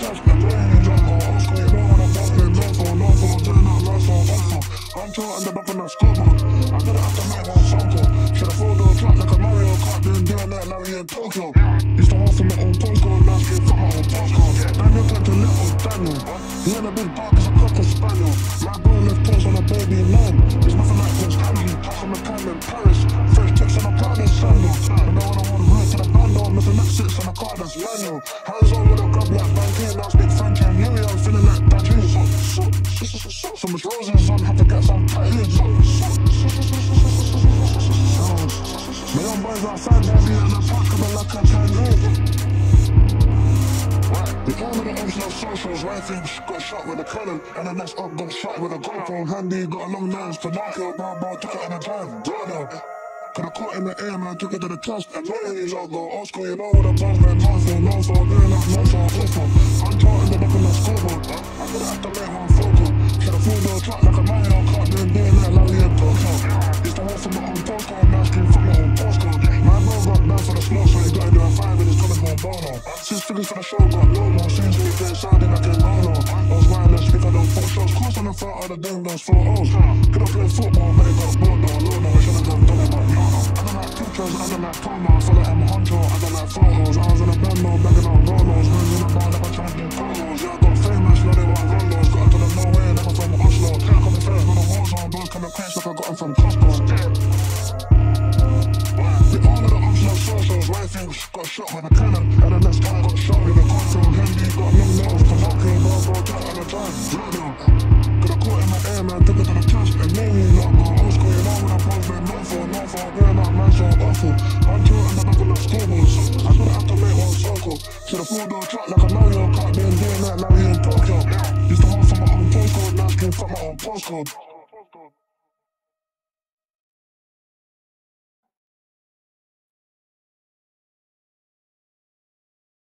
I'm taught the back on the scoreboard. I did it after night one sample. Should have folded the clock like a Mario Kart, been doing that Larry in Tokyo. Used to hold my own postcode, now straight from my own postcode. Daniel turned to little Daniel. He had a as a cocker spaniel. My bro left toys on a baby lamb. There's nothing like Prince Harry, pass on in Paris. First text on a party sandal. I know what want to write to the bando. Missing exits on a card that's manual. Hands on with a so much roses on, have to get some tattoos. My young boys outside, baby, and I park coming like a kangaroo. The of the socials, right got shot with a cannon, and the next up got shot with a GoPro handy, got a long nose, Pinocchio, bar bar, took it in a drive, brother. Could have caught in the air, man, took it to the test, and know you lot go old school, you know what I'm talking about, no for, no for, doing that, no for, awful. I'm taught in the back of my scoreboard, I could have to make one photo, should have full door track like a Mario Kart, then doing that, like had Tokyo. Used to walk from my own postcode, now stream from my own postcode. My bro got down for the smoke, so he got into a five minutes, coming home bono. Six figures for the show, got no more, since we play side, then I can no no. I was wireless, pick up those four shows, course on the front of the damn those four O's. Could have played football, but it got bored though, no no, I should have done done pictures, I don't like promo, I feel like I'm honcho, I don't like photos. I was in a band, no, bagging on Rolos, guns in the bar, I'm trying to get polos. Yeah, I got famous, no, they want Rolos, got to the nowhere, never from Oslo. Can't come first, no, the war zone, boys coming crash like I got them from Costco. The owner of the Oslo socials, right things, got shot with a cannon, so awful. I'm two and back of the scoreboards, I should have to make one circle, to the full door track like a Mario Kart, been doing that, now in Tokyo. Used to from my own postcode, now stream from my own postcode.